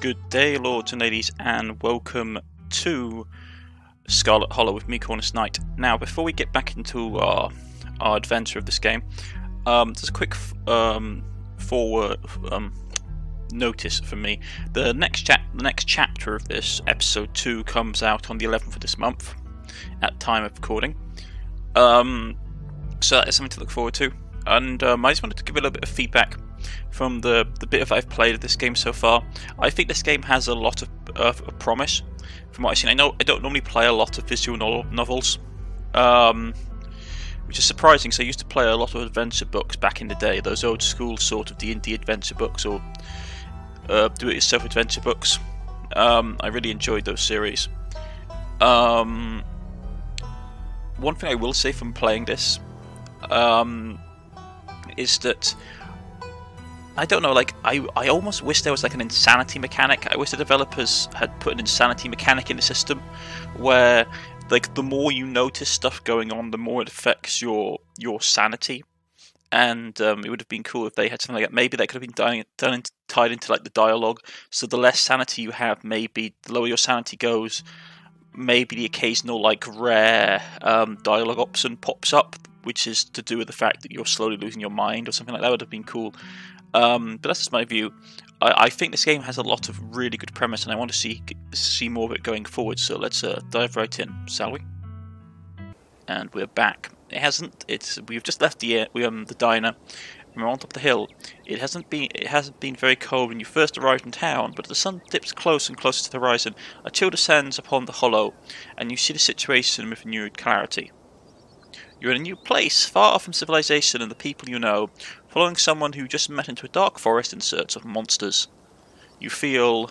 Good day, lords and ladies, and welcome to Scarlet Hollow with me, Cornish Knight. Now, before we get back into our, our adventure of this game, um, just a quick um, forward um, notice from me. The next the next chapter of this episode two comes out on the 11th of this month, at time of recording. Um, so that is something to look forward to. And um, I just wanted to give a little bit of feedback from the the bit of I've played of this game so far. I think this game has a lot of, of, promise. From what I've seen, I know I don't normally play a lot of visual no- novels, um, which is surprising. So I used to play a lot of adventure books back in the day, those old school sort of D and D adventure books or uh, do-it-yourself adventure books. Um, I really enjoyed those series. Um, one thing I will say from playing this um, is that I don't know, like I, I almost wish there was like an insanity mechanic. I wish the developers had put an insanity mechanic in the system where like the more you notice stuff going on, the more it affects your your sanity. And um, it would have been cool if they had something like that. Maybe that could have been done, done tied into like the dialogue. So the less sanity you have, maybe the lower your sanity goes. Maybe the occasional like rare um, dialogue option pops up, which is to do with the fact that you're slowly losing your mind or something like that. Would have been cool. Um, but that's just my view. I, I, think this game has a lot of really good premise, and I want to see see more of it going forward. So let's uh, dive right in, shall we? And we're back. It hasn't. It's we've just left the we um the diner. We're on top of the hill. It hasn't been it hasn't been very cold when you first arrived in town, but the sun dips close and closer to the horizon, a chill descends upon the hollow, and you see the situation with renewed clarity. You're in a new place, far from civilization and the people you know, following someone who just met into a dark forest in search of monsters. You feel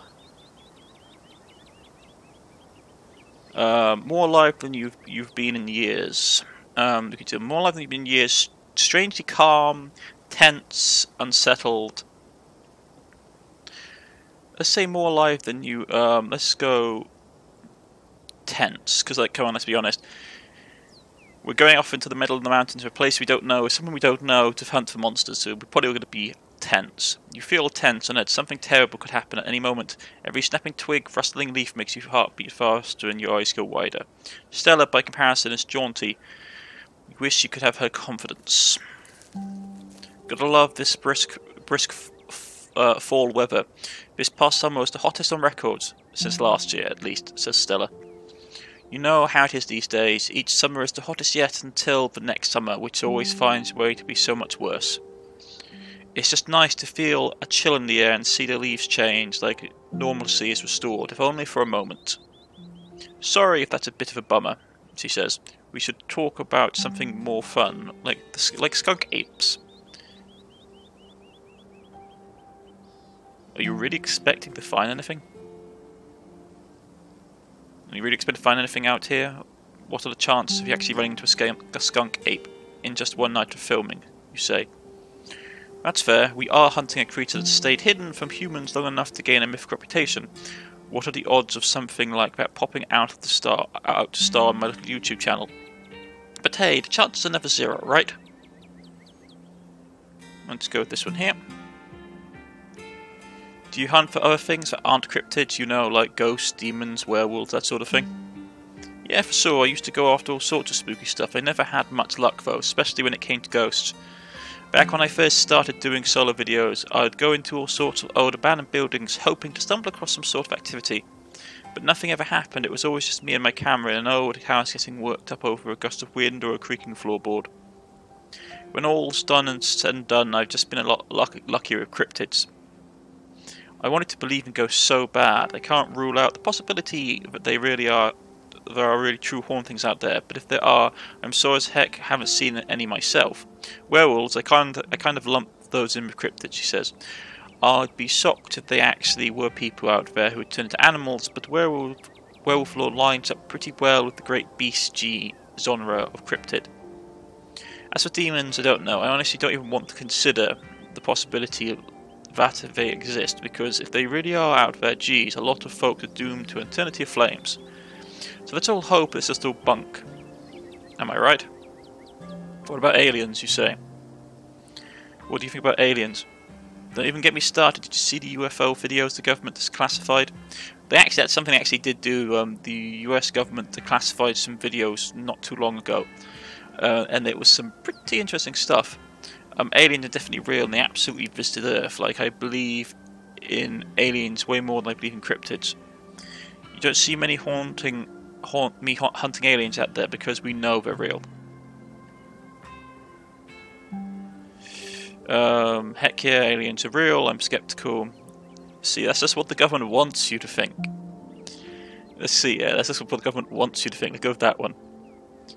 uh, more alive than you've you've been in years. Um, you can more alive than you've been in years. Strangely calm, tense, unsettled. Let's say more alive than you. Um, let's go tense, because like, come on, let's be honest. We're going off into the middle of the mountains to a place we don't know, someone we don't know, to hunt for monsters, so we're probably going to be tense. You feel tense and that something terrible could happen at any moment. Every snapping twig, rustling leaf makes your heart beat faster and your eyes go wider. Stella, by comparison, is jaunty. You wish you could have her confidence. Gotta love this brisk, brisk uh, fall weather. This past summer was the hottest on record, since last year at least, says Stella. You know how it is these days. Each summer is the hottest yet until the next summer, which always finds a way to be so much worse. It's just nice to feel a chill in the air and see the leaves change, like normalcy is restored, if only for a moment. Sorry if that's a bit of a bummer, she says. We should talk about something more fun, like like skunk apes. Are you really expecting to find anything? You really expect to find anything out here? What are the chances of you actually running into a skunk, a skunk ape in just one night of filming, you say? That's fair. We are hunting a creature that stayed hidden from humans long enough to gain a mythic reputation. What are the odds of something like that popping out of the star out to star on my little YouTube channel? But hey, the chances are never zero, right? Let's go with this one here. Do you hunt for other things that aren't cryptids, you know, like ghosts, demons, werewolves, that sort of thing? Yeah, for sure, I used to go after all sorts of spooky stuff. I never had much luck though, especially when it came to ghosts. Back when I first started doing solo videos, I'd go into all sorts of old abandoned buildings hoping to stumble across some sort of activity. But nothing ever happened, it was always just me and my camera in an old house getting worked up over a gust of wind or a creaking floorboard. When all's done and said and done, I've just been a lot luck luckier with cryptids. I wanted to believe in ghosts so bad. I can't rule out the possibility that they really are. There are really true horn things out there, but if there are, I'm sure as heck haven't seen any myself. Werewolves, I kind of, I kind of lump those in with cryptids. She says, I'd be shocked if they actually were people out there who would turn into animals, but werewolf, werewolf lore lines up pretty well with the great beast G genre of cryptid. As for demons, I don't know. I honestly don't even want to consider the possibility of that they exist, because if they really are out there, geez, a lot of folk are doomed to eternity of flames. So let's all hope it's just all bunk. Am I right? What about aliens, you say? What do you think about aliens? Don't even get me started. Did you see the UFO videos the government has classified? They actually that's something they actually did do. Um, the U.S. government declassified some videos not too long ago, uh, and it was some pretty interesting stuff. Um, aliens are definitely real, and they absolutely visited Earth. Like I believe in aliens way more than I believe in cryptids. You don't see many haunting, haunt me hunting aliens out there because we know they're real. Um, heck yeah, aliens are real. I'm skeptical. See, that's just what the government wants you to think. Let's see, yeah, that's just what the government wants you to think. Let's go with that one.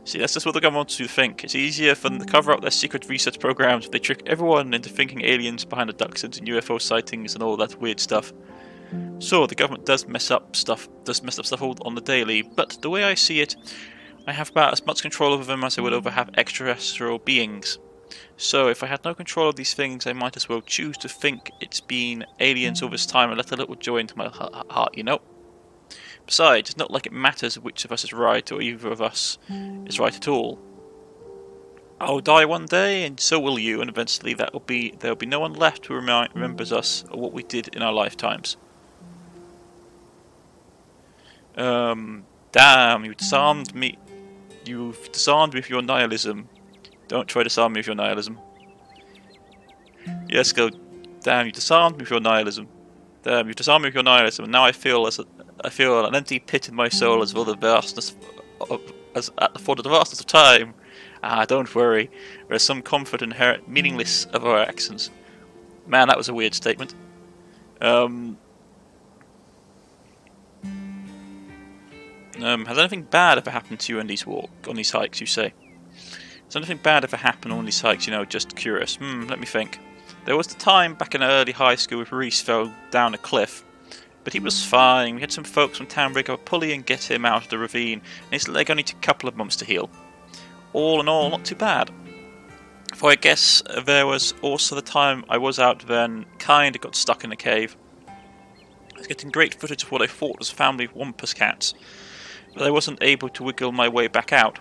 See, that's just what the government to think. It's easier for them to cover up their secret research programs they trick everyone into thinking aliens behind the abductions and UFO sightings and all that weird stuff. So, the government does mess up stuff, does mess up stuff all on the daily, but the way I see it, I have about as much control over them as I would over have extraterrestrial beings. So if I had no control of these things, I might as well choose to think it's been aliens all this time and let a little joy into my heart, you know? Besides, it's not like it matters which of us is right or either of us is right at all. I'll die one day, and so will you, and eventually that will be there will be no one left who remi remembers us or what we did in our lifetimes. Um, damn, you disarmed me. You've disarmed me with your nihilism. Don't try to disarm me with your nihilism. Yes, go. Damn, you disarmed me with your nihilism. Damn, you disarmed me with your nihilism, and now I feel as a, I feel an empty pit in my soul as well the vastness of, as at the for the vastness of time. Ah, don't worry. There is some comfort inherent, meaningless of our actions. Man, that was a weird statement. Um, um, has anything bad ever happened to you on these walk on these hikes? You say. Has anything bad ever happened on these hikes? You know, just curious. Hmm, let me think. There was the time back in early high school with Reese fell down a cliff. But he was fine. We had some folks from town break up a pulley and get him out of the ravine, and his leg only took a couple of months to heal. All in all, not too bad. For I guess there was also the time I was out then, kinda got stuck in a cave. I was getting great footage of what I thought was a family of wampus cats, but I wasn't able to wiggle my way back out.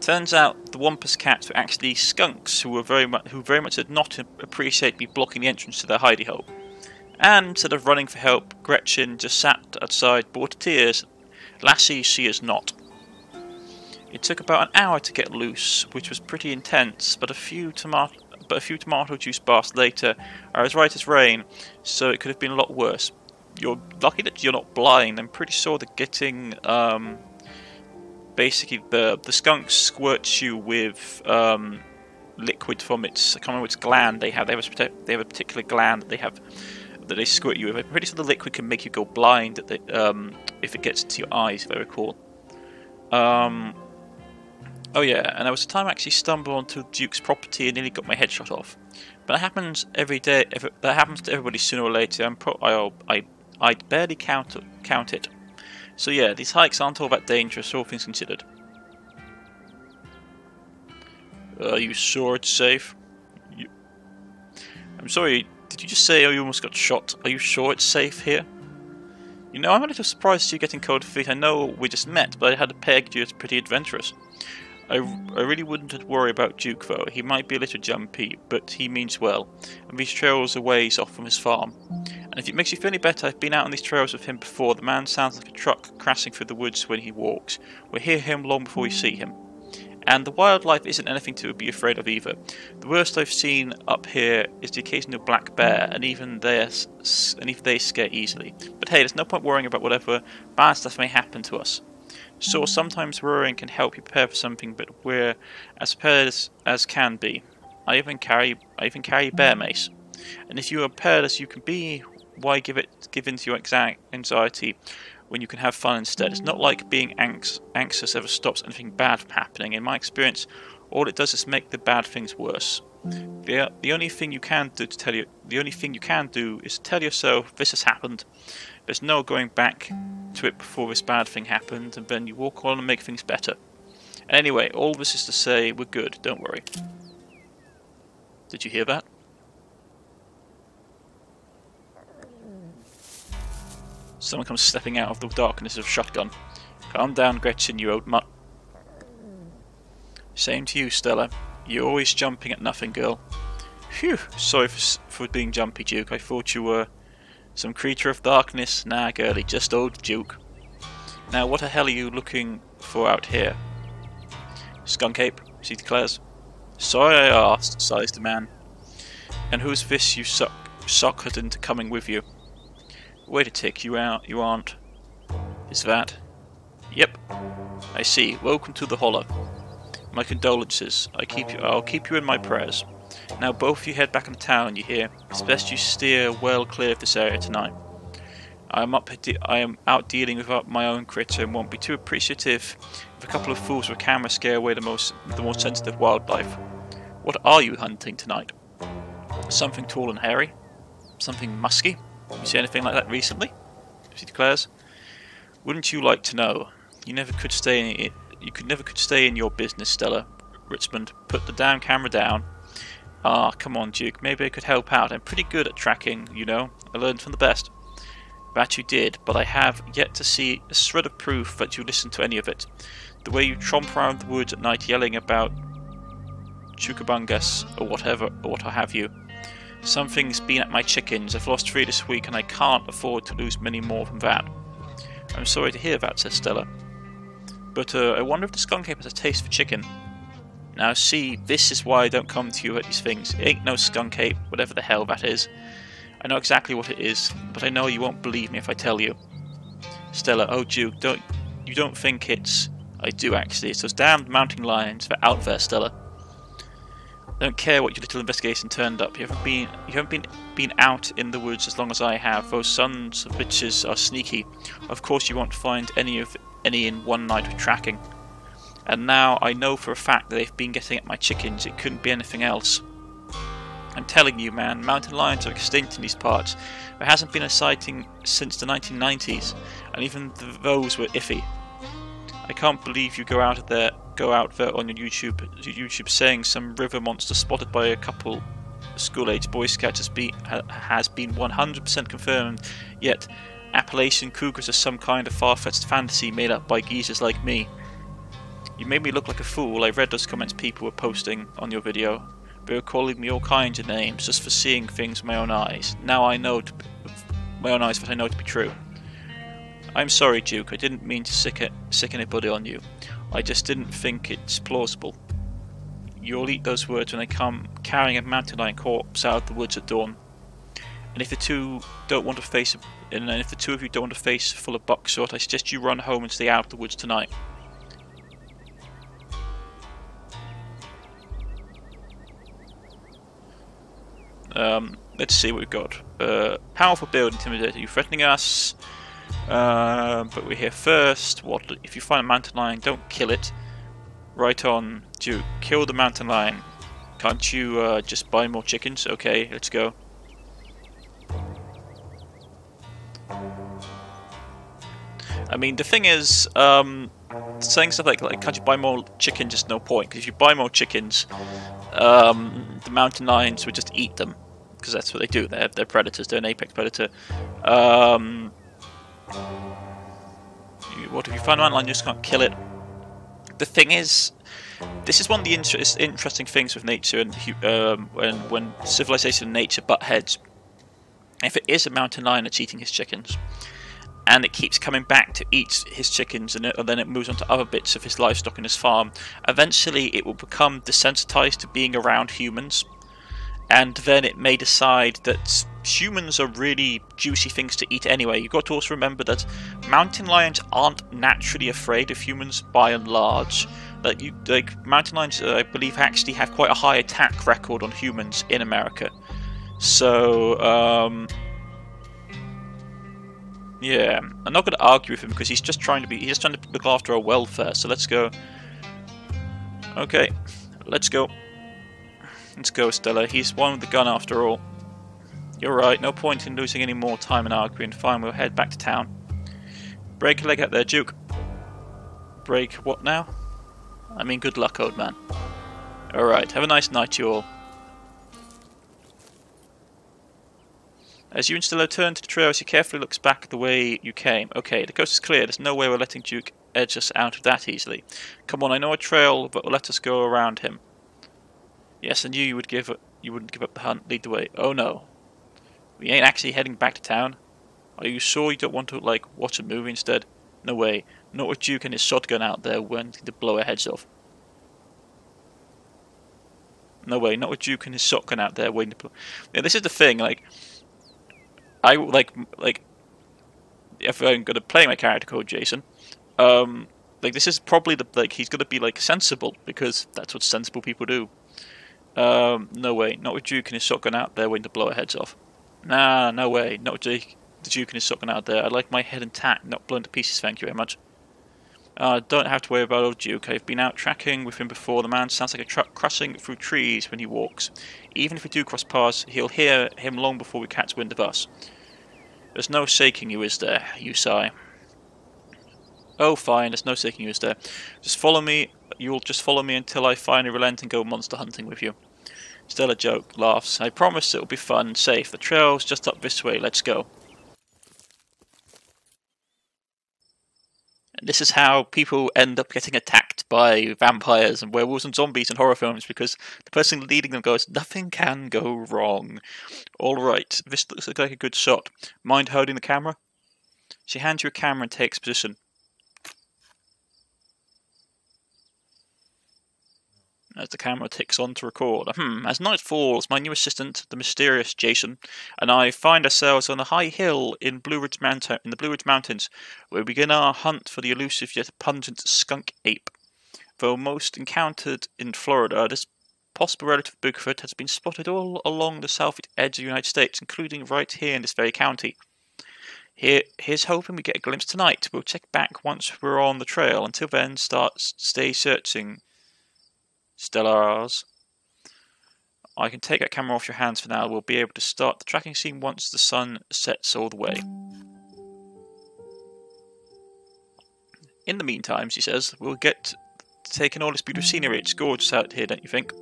Turns out the Wampus cats were actually skunks who were very much who very much did not appreciate me blocking the entrance to their hidey hole. And instead of running for help, Gretchen just sat outside, brought tears. Lassie, she is not. It took about an hour to get loose, which was pretty intense, but a few tomato but a few tomato juice baths later are as right as rain, so it could have been a lot worse. You're lucky that you're not blind. I'm pretty sure that getting um, basically the the skunk squirts you with um, liquid from its I can't remember which gland they have. They have a they have a particular gland that they have that they squirt you. I'm pretty sure the liquid can make you go blind um, if it gets into your eyes. I recall. Um, oh yeah, and there was a time I actually stumbled onto Duke's property and nearly got my head shot off. But that happens every day. Every, that happens to everybody sooner or later. I'm pro- I I I barely count count it. So yeah, these hikes aren't all that dangerous, all things considered. Are you sure it's safe? You... I'm sorry, did you just say oh, you almost got shot? Are you sure it's safe here? You know, I'm a little surprised you're getting cold feet. I know we just met, but I had pegged you as pretty adventurous. I, I really wouldn't worry about Duke though. He might be a little jumpy, but he means well, and these trails are ways off from his farm. And if it makes you feel any better, I've been out on these trails with him before. The man sounds like a truck crashing through the woods when he walks. We'll hear him long before we see him. And the wildlife isn't anything to be afraid of either. The worst I've seen up here is the occasional black bear, and even they and even they scare easily. But hey, there's no point worrying about whatever bad stuff may happen to us. So mm. sometimes worrying can help you prepare for something, but we're as prepared as, as can be. I even carry I even carry bear mm. mace. And if you are prepared as you can be, why give it give in to your anxiety when you can have fun instead? It's not like being anx- anxious ever stops anything bad from happening. In my experience, all it does is make the bad things worse. The, the only thing you can do to tell you the only thing you can do is tell yourself this has happened. There's no going back to it before this bad thing happened, and then you walk on and make things better. And anyway, all this is to say, we're good, don't worry. Did you hear that? Someone comes stepping out of the darkness of shotgun. Calm down, Gretchen, you old mutt. Same to you, Stella. You're always jumping at nothing, girl. Phew, sorry for, for being jumpy, Duke. I thought you were some creature of darkness. Nah, girlie, just old Duke. Now, what the hell are you looking for out here? Skunk ape, she declares. Sorry I asked, sighs the man. And who's this you suck suckered into coming with you? Wait a tick, you out you aren't. Is that? Yep. I see. Welcome to the Hollow. My condolences. I keep you I'll keep you in my prayers. Now both you head back into town, you hear? It's best you steer well clear of this area tonight. I am up. I am out dealing with uh, my own critter and won't be too appreciative if a couple of fools with a camera scare away the most the more sensitive wildlife. What are you hunting tonight? Something tall and hairy? Something musky? You see anything like that recently? She declares. Wouldn't you like to know? You never could stay in it. You could never could stay in your business, Stella. Richmond, put the damn camera down. Ah, come on, Duke. Maybe I could help out. I'm pretty good at tracking, you know. I learned from the best. That you did, but I have yet to see a shred of proof that you listened to any of it. The way you tromp around the woods at night yelling about Chukabungus or whatever, or what have you. Something's been at my chickens. I've lost three this week and I can't afford to lose many more than that. I'm sorry to hear that, says Stella. But uh, I wonder if the skunk ape has a taste for chicken. Now see, this is why I don't come to you at these things. It ain't no skunk ape, whatever the hell that is. I know exactly what it is, but I know you won't believe me if I tell you. Stella, oh Duke, don't you don't think it's... I do actually, it's those damned mountain lions that are out there, Stella. I don't care what your little investigation turned up. You haven't been you haven't been been out in the woods as long as I have. Those sons of bitches are sneaky. Of course you won't find any of any in one night of tracking. And now I know for a fact that they've been getting at my chickens. It couldn't be anything else. I'm telling you, man, mountain lions are extinct in these parts. There hasn't been a sighting since the 1990s, and even those were iffy. I can't believe you go out of there, go out there on your YouTube, YouTube saying some river monster spotted by a couple school-age Boy Scouts has been has been 100% confirmed. Yet, Appalachian cougars are some kind of far-fetched fantasy made up by geezers like me. You made me look like a fool. I read those comments people were posting on your video. They were calling me all kinds of names just for seeing things with my own eyes. Now I know to, my own eyes that I know to be true. I'm sorry, Duke. I didn't mean to sick, sick anybody on you. I just didn't think it's plausible. You'll eat those words when they come carrying a mountain lion corpse out of the woods at dawn. And if the two don't want to face, and if the two of you don't want to face full of buckshot, I suggest you run home and stay out of the woods tonight. Um, let's see what we've got. Uh, powerful build, intimidator. You threatening us? Uh, but we're here first. What if you find a mountain lion? Don't kill it. Right on. Do kill the mountain lion. Can't you uh, just buy more chickens? Okay, let's go. I mean, the thing is, um, saying stuff like, like, can't you buy more chickens is no point. Because if you buy more chickens, um, the mountain lions would just eat them. Because that's what they do. They're, they're predators. They're an apex predator. Um, what if you find a mountain lion, you just can't kill it. The thing is, this is one of the inter interesting things with nature and um, when, when civilization and nature butt heads. If it is a mountain lion that's eating his chickens, and it keeps coming back to eat his chickens and, it, and, then it moves on to other bits of his livestock in his farm. Eventually, it will become desensitized to being around humans, and then it may decide that humans are really juicy things to eat anyway. You've got to also remember that mountain lions aren't naturally afraid of humans by and large. That you like mountain lions, uh, I believe, actually have quite a high attack record on humans in America. So. Um, yeah, I'm not going to argue with him because he's just trying to be, he's just trying to look after our welfare. So let's go. Okay, let's go. Let's go, Stella. He's one with the gun after all. You're right, no point in losing any more time in arguing. Fine, we'll head back to town. Break a leg out there, Duke. Break what now? I mean, good luck, old man. Alright, have a nice night, you all. As you and Stella turn to the trail, she carefully looks back the way you came. Okay, the coast is clear. There's no way we're letting Duke edge us out of that easily. Come on, I know a trail but let us go around him. Yes, I knew you would give you wouldn't give up the hunt. Lead the way. Oh no. We ain't actually heading back to town. Are you sure you don't want to, like, watch a movie instead? No way. Not with Duke and his shotgun out there wanting to blow our heads off. No way. Not with Duke and his shotgun out there waiting to blow... Yeah, this is the thing, like... I, like, like... If I'm going to play my character called Jason, um, like, this is probably the, like, he's going to be, like, sensible, because that's what sensible people do. Um, no way. Not with Duke and his shotgun out there waiting to blow our heads off. Nah, no way. Not Jake, the Duke and his shotgun out there. I like my head intact, not blown to pieces, thank you very much. Uh, don't have to worry about old Duke. I've been out tracking with him before. The man sounds like a truck crossing through trees when he walks. Even if we do cross paths, he'll hear him long before we catch wind of us. There's no shaking you, is there? You sigh. Oh, fine. There's no shaking you, is there? Just follow me. You'll just follow me until I finally relent and go monster hunting with you. Still a joke. Laughs. I promise it'll be fun safe. The trail's just up this way. Let's go. this is how people end up getting attacked by vampires and werewolves and zombies in horror films because the person leading them goes, Nothing can go wrong. Alright, this looks like a good shot. Mind holding the camera? She hands you a camera and takes position. As the camera ticks on to record. Hmm, as night falls, my new assistant, the mysterious Jason, and I find ourselves on a high hill in Blue Ridge Mountain, in the Blue Ridge Mountains, where we begin our hunt for the elusive yet pungent skunk ape. Though most encountered in Florida, this possible relative of Bigfoot has been spotted all along the southeast edge of the United States, including right here in this very county. Here, here's hoping we get a glimpse tonight. We'll check back once we're on the trail. Until then, start stay searching Stellars. I can take that camera off your hands for now. We'll be able to start the tracking scene once the sun sets all the way. In the meantime, she says, we'll get taking all this beautiful scenery. It's gorgeous out here, don't you think?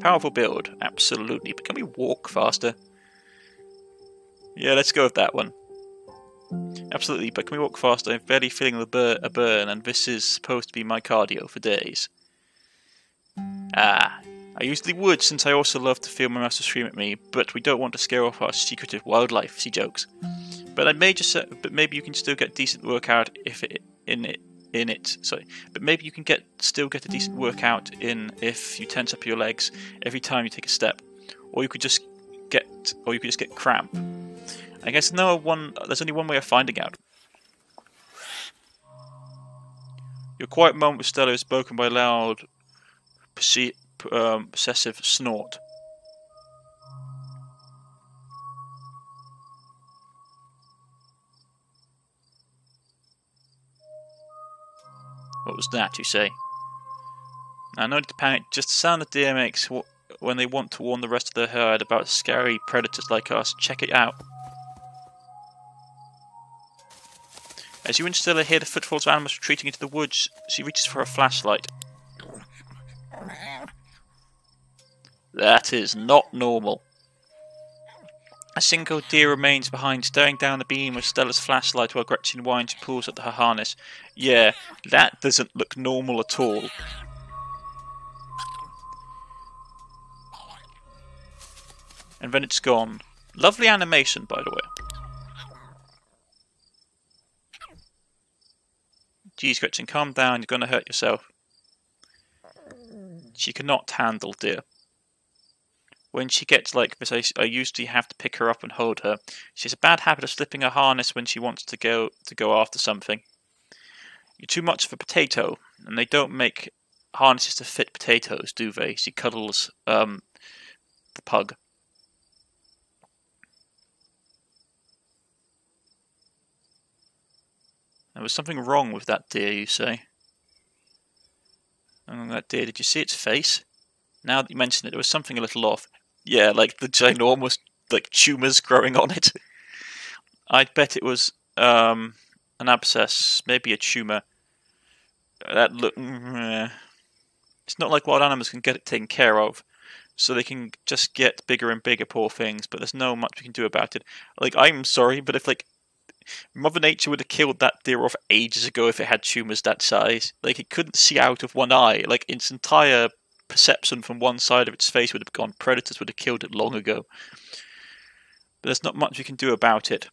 Powerful build, absolutely. But can we walk faster? Yeah, let's go with that one. Absolutely, but can we walk fast? I'm barely feeling bur a burn, and this is supposed to be my cardio for days. Ah, I usually would, since I also love to feel my master scream at me, but we don't want to scare off our secretive wildlife, she jokes. But I may just, uh, but maybe you can still get decent workout if it in it in it. Sorry, but maybe you can get still get a decent workout in if you tense up your legs every time you take a step, or you could just get, or you could just get cramp. I guess no one. There's only one way of finding out. Your quiet moment with Stella is broken by a loud, um, possessive snort. What was that, you say? Now, no need to panic, just the sound the deer makes when they want to warn the rest of the herd about scary predators like us. Check it out. As you and Stella hear the footfalls of animals retreating into the woods, she reaches for a flashlight. That is not normal. A single deer remains behind, staring down the beam of Stella's flashlight while Gretchen whines and pulls at her harness. Yeah, that doesn't look normal at all. And then it's gone. Lovely animation, by the way. Geez, Gretchen, calm down. You're going to hurt yourself. She cannot handle deer. When she gets like this, I, usually have to pick her up and hold her. She has a bad habit of slipping her harness when she wants to go to go after something. You're too much of a potato, and they don't make harnesses to fit potatoes, do they? She cuddles um, the pug. There was something wrong with that deer, you say? Oh, that deer, did you see its face? Now that you mention it, there was something a little off. Yeah, like the ginormous like tumours growing on it. I'd bet it was um, an abscess, maybe a tumour. That look. Mm, it's not like wild animals can get it taken care of, so they can just get bigger and bigger, poor things. But there's no much we can do about it. Like I'm sorry, but if like Mother Nature would have killed that deer off ages ago if it had tumours that size. Like, it couldn't see out of one eye. Like, its entire perception from one side of its face would have gone. Predators would have killed it long ago. But there's not much we can do about it.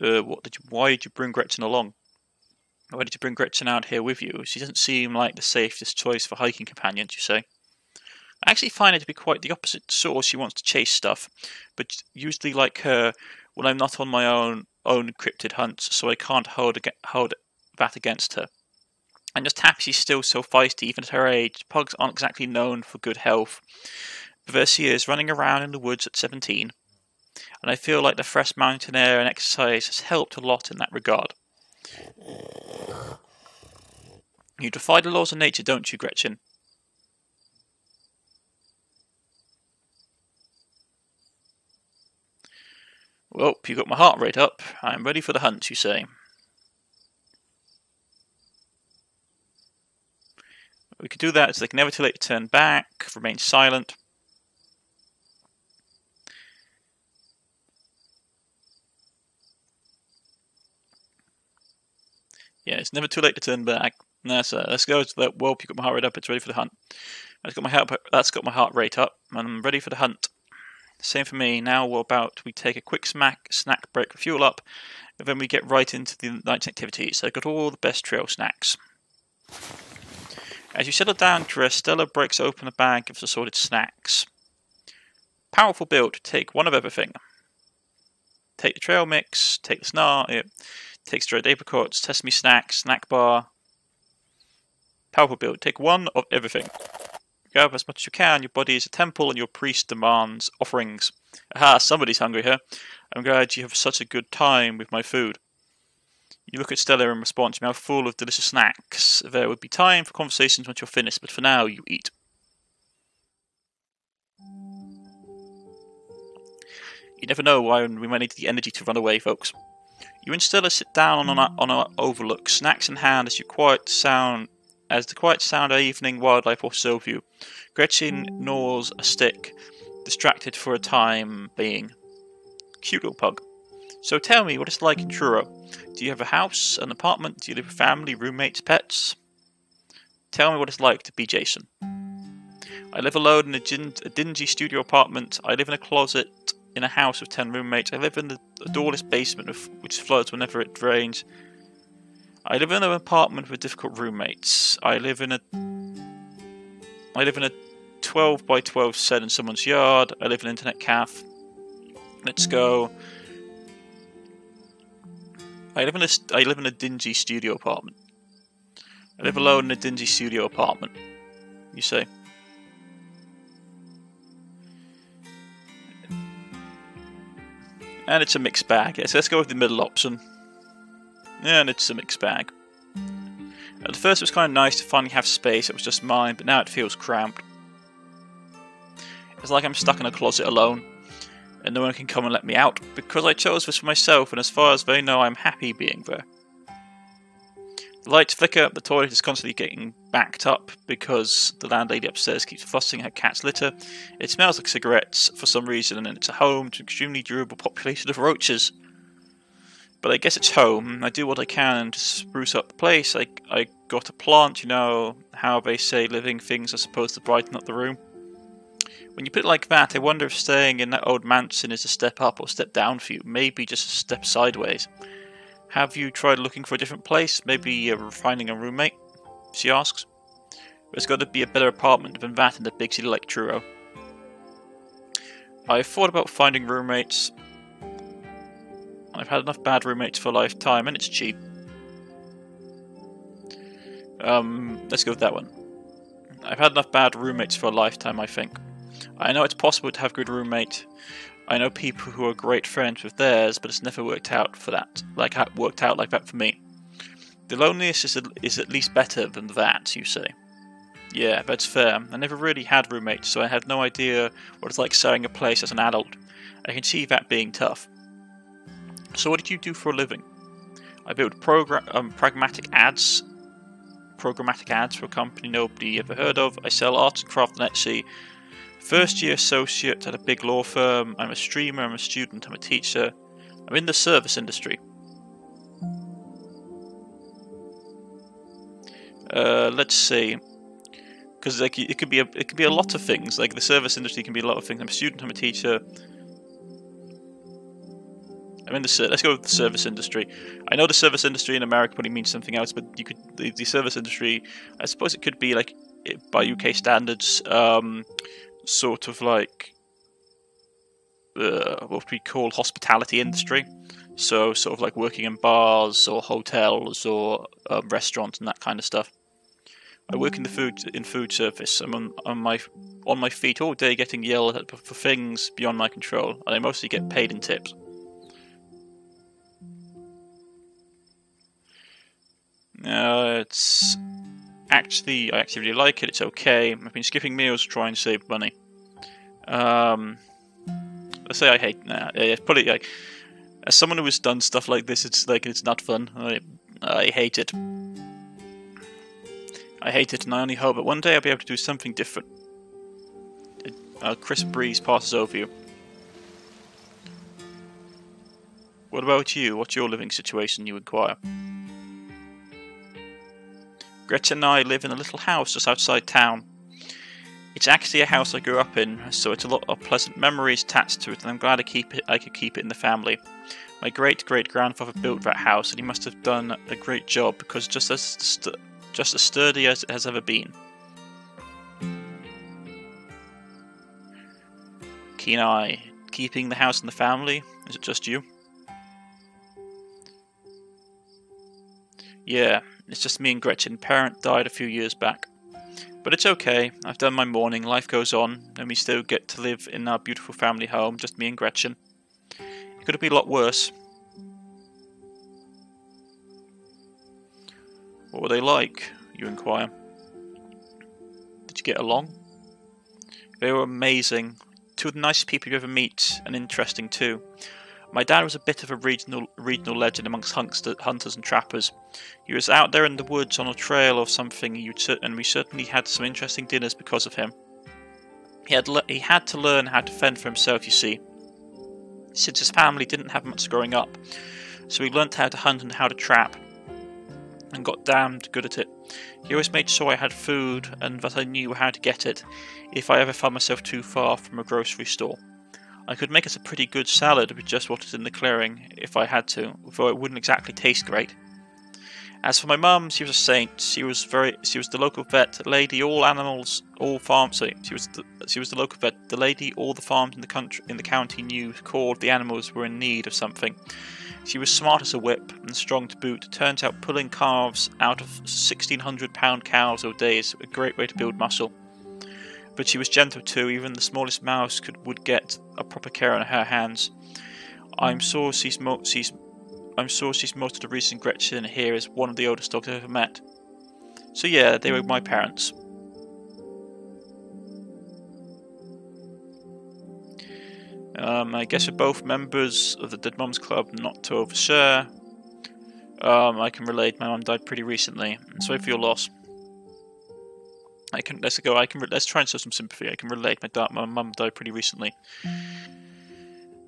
Uh, what did you, why did you bring Gretchen along? Why did you bring Gretchen out here with you? She doesn't seem like the safest choice for hiking companions, you say. I actually find her to be quite the opposite sort. She wants to chase stuff, but usually like her, when I'm not on my own own cryptid hunts, so I can't hold hold that against her. I'm just happy she's still so feisty, even at her age. Pugs aren't exactly known for good health. But there she is, running around in the woods at 17. And I feel like the fresh mountain air and exercise has helped a lot in that regard. You defy the laws of nature, don't you, Gretchen? Well, you got my heart rate up. I'm ready for the hunt, you say. We could do that so they can never too late to turn back, remain silent. Yeah, it's never too late to turn back. That's uh, let's go to whelp. You got my heart rate up. It's ready for the hunt. That's got my heart. That's got my heart rate up, and I'm ready for the hunt. Same for me. Now we're about we take a quick snack snack break, fuel up, and then we get right into the night's activities. So I got all the best trail snacks. As you settle down to Stella breaks open a bag of assorted snacks. Powerful build. Take one of everything. Take the trail mix. Take the snar. It takes dried apricots. Sesame snacks. Snack bar. Powerful build. Take one of everything. Grab as much as you can. Your body is a temple, and your priest demands offerings. Aha! Somebody's hungry here. I'm glad you have such a good time with my food. You look at Stella in response, your mouth full of delicious snacks. There would be time for conversations once you're finished, but for now, you eat. You never know why we might need the energy to run away, folks. You and Stella sit down on an on a overlook, snacks in hand, as you quiet sound as the quiet sound of evening wildlife serve you. Gretchen gnaws a stick, distracted for a time being. Cute little pug. So tell me what it's like in Truro. Do you have a house, an apartment? Do you live with family, roommates, pets? Tell me what it's like to be Jason. I live alone in a, a dingy studio apartment. I live in a closet in a house with 10 roommates. I live in the, a doorless basement which floods whenever it rains. I live in an apartment with difficult roommates. I live in a I live in a 12 by 12 set in someone's yard. I live in an internet cafe. Let's go. I live in a I live in a dingy studio apartment. I live alone in a dingy studio apartment. You say. And it's a mixed bag. Yes, let's go with the middle option. Yeah, and it's a mixed bag. At first it was kind of nice to finally have space, it was just mine, but now it feels cramped. It's like I'm stuck in a closet alone and no one can come and let me out because I chose this for myself, and as far as they know, I'm happy being there. The lights flicker, the toilet is constantly getting backed up because the landlady upstairs keeps fussing her cat's litter. It smells like cigarettes for some reason, and it's a home to an extremely durable population of roaches. But I guess it's home. I do what I can to spruce up the place. I, I got a plant, you know, how they say living things are supposed to brighten up the room. When you put it like that, I wonder if staying in that old mansion is a step up or step down for you. Maybe just a step sideways. Have you tried looking for a different place? Maybe uh, finding a roommate? She asks. There's got to be a better apartment than that in a big city like Truro. I've thought about finding roommates. I've had enough bad roommates for a lifetime, and it's cheap. Um, let's go with that one. I've had enough bad roommates for a lifetime, I think. I know it's possible to have good roommate. I know people who are great friends with theirs, but it's never worked out for that. Like worked out like that for me. The loneliness is, is at least better than that, you say. Yeah, that's fair. I never really had roommates, so I have no idea what it's like sharing a place as an adult. I can see that being tough. So, what did you do for a living? I program um, pragmatic ads, programmatic ads for a company nobody ever heard of. I sell arts and craft on Etsy, First year associate at a big law firm. I'm a streamer, I'm a student, I'm a teacher. I'm in the service industry. Uh, let's see. Because like it could be a it could be a lot of things. Like the service industry can be a lot of things. I'm a student. I'm a teacher. I'm in the let's go with the service industry. I know the service industry in America probably means something else, but you could the, the service industry. I suppose it could be like by UK standards, um, sort of like uh, what we call hospitality industry. So sort of like working in bars or hotels or um, restaurants and that kind of stuff. I work in the food in food service. I'm on, on my on my feet all day, getting yelled at for things beyond my control, and I mostly get paid in tips. Uh, it's actually I actually really like it. It's okay. I've been skipping meals to try and save money. Um, say I hate. Nah, yeah, put it like as someone who has done stuff like this, it's like it's not fun. I I hate it. I hate it, and I only hope that one day I'll be able to do something different. A crisp breeze passes over you. What about you? What's your living situation, you inquire? Gretchen and I live in a little house just outside town. It's actually a house I grew up in, so it's a lot of pleasant memories attached to it, and I'm glad I keep it. I could keep it in the family. My great great grandfather built that house, and he must have done a great job because just as just as sturdy as it has ever been. Keen eye, keeping the house in the family. Is it just you? Yeah, it's just me and Gretchen. Parent died a few years back. But it's okay. I've done my mourning. Life goes on, and we still get to live in our beautiful family home, just me and Gretchen. It could have been a lot worse. What were they like? You inquire. Did you get along? They were amazing. Two of the nicest people you ever meet, and interesting too. My dad was a bit of a regional regional legend amongst hunters and trappers. He was out there in the woods on a trail or something, and we certainly had some interesting dinners because of him. He had he had to learn how to fend for himself, you see, since his family didn't have much growing up. So he learnt how to hunt and how to trap, and got damned good at it. He always made sure I had food and that I knew how to get it if I ever found myself too far from a grocery store. I could make us a pretty good salad with just what is in the clearing if I had to, though it wouldn't exactly taste great. As for my mum, she was a saint. She was very. She was the local vet, lady. All animals, all farms. She was. The, she was the local vet, the lady. All the farms in the country, in the county knew called the animals were in need of something. She was smart as a whip and strong to boot. Turns out pulling calves out of 1600 pound cows or days a great way to build muscle but she was gentle too. Even the smallest mouse could would get a proper care on her hands. I'm sure she's mo- she's I'm sure she's most of the reason Gretchen here is one of the oldest dogs I've ever met. So yeah, they were my parents. Um, I guess we're both members of the Dead Mums Club, not to overshare. Um, I can relate. My mum died pretty recently. Sorry for your loss. I can let's go. I can let's try and show some sympathy. I can relate. My dad, my mum died pretty recently.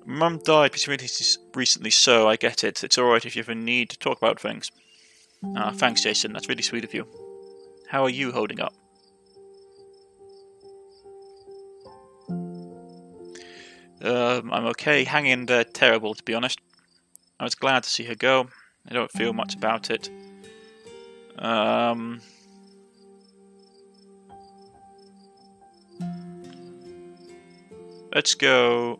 Mum died pretty recently, so I get it. It's alright if you ever need to talk about things. Ah, thanks, Jason. That's really sweet of you. How are you holding up? Um, I'm okay. Hanging in there, terrible to be honest. I was glad to see her go. I don't feel much about it. Um, Let's go...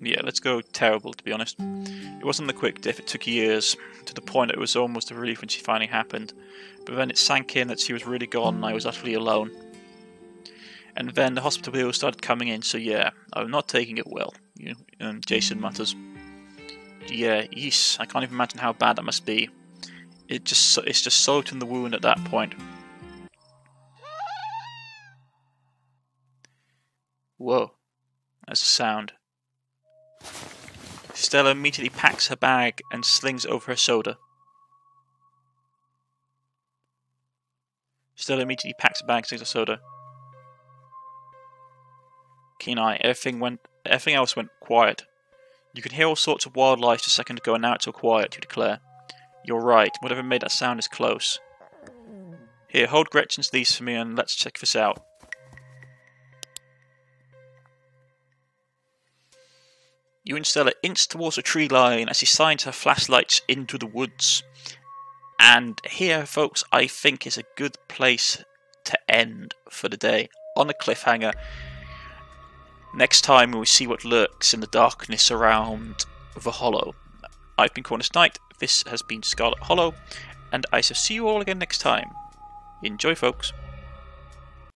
Yeah, let's go terrible, to be honest. It wasn't the quick diff, it took years, to the point it was almost a relief when she finally happened. But then it sank in that she was really gone and I was utterly alone. And then the hospital bills started coming in, so yeah, I'm not taking it well, you um, Jason mutters. Yeah, yes, I can't even imagine how bad that must be. It just It's just soaked in the wound at that point. Whoa, that's a sound. Stella immediately packs her bag and slings over her soda. Stella immediately packs her bag and slings her soda. keen eye. Everything went. Everything else went quiet. You could hear all sorts of wildlife just a second ago, and now it's all quiet. You declare. You're right. Whatever made that sound is close. Here, hold Gretchen's leash for me, and let's check this out. You and Stella inch towards a tree line as she signs her flashlights into the woods. And here, folks, I think is a good place to end for the day on a cliffhanger. Next time we see what lurks in the darkness around the Hollow. I've been Cornish Knight, this has been Scarlet Hollow, and I shall see you all again next time. Enjoy, folks.